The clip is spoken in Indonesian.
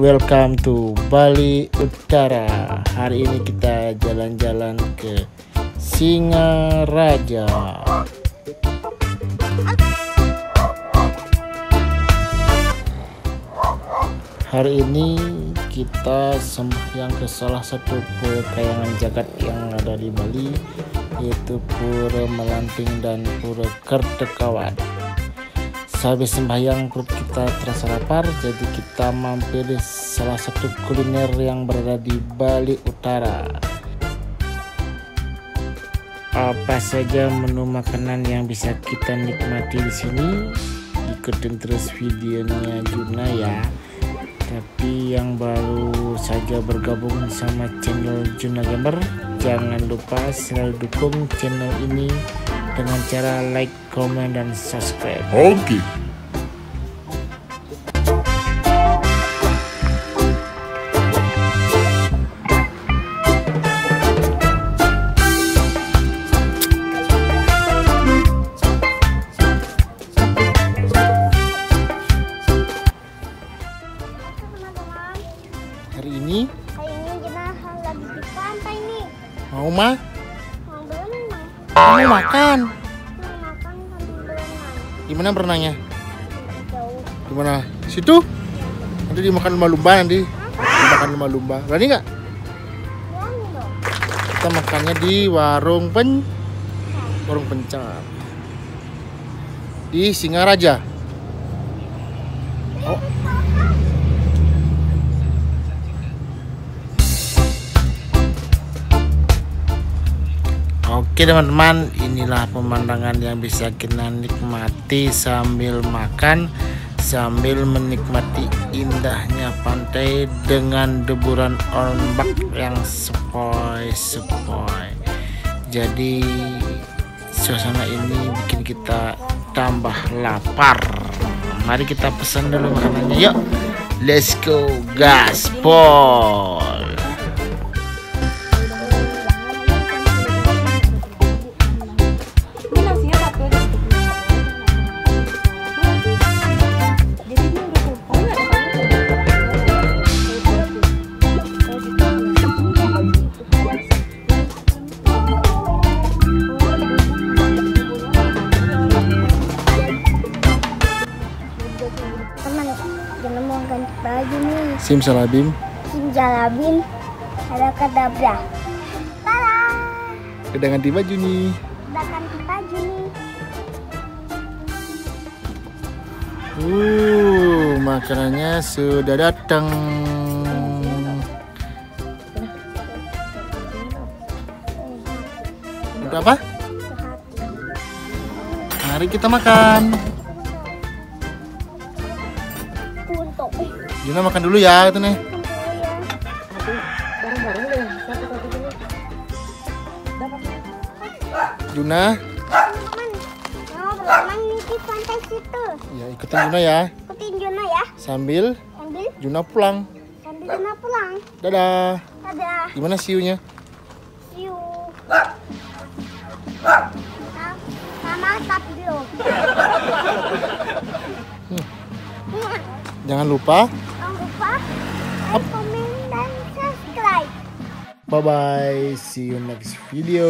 welcome to Bali Utara. Hari ini kita jalan-jalan ke Singaraja. Hari ini kita sembahyang ke salah satu pekayangan jagat yang ada di Bali yaitu Pura Melanting dan Pura Kertekawan. Sehabis sembahyang perut kita terasa lapar jadi kita mampir di salah satu kuliner yang berada di Bali Utara. Apa saja menu makanan yang bisa kita nikmati di sini? Ikutin terus videonya Juna ya tapi yang baru saja bergabung sama channel Juna Gamer jangan lupa selalu dukung channel ini dengan cara like, comment, dan subscribe Oke. Okay. hari ini Hari ini kita lagi di pantai nih. mau mah mau makan? Gimana berenangnya? Jauh. gimana? Situ? Nanti dimakan lumba-lumba nanti. Dimakan lumba-lumba berani nggak? Kita makannya di warung pen warung pencar di Singaraja. Oh. Oke teman-teman inilah pemandangan yang bisa kita nikmati sambil makan sambil menikmati indahnya pantai dengan deburan ombak yang sepoi-sepoi. Jadi suasana ini bikin kita tambah lapar. Mari kita pesan dulu makanannya. Yuk let's go gaspol Teman, jangan mau ganti baju nih. simsalabim Sinjalabim, ada kadabra. Tada! udah ganti baju nih Udah ganti baju nih. Uh, makanannya sudah datang. Udah apa? Mari kita makan. Untuk. Juna makan dulu ya, itu nih. Juna, pantai situ. ya ikutin Juna ya. Ikutin Juna ya. Sambil Sambil Juna pulang. sambil Juna pulang. Dadah. Dadah. Gimana siunya? See Jangan lupa. Jangan lupa like, comment, dan subscribe. Bye bye. See you next video.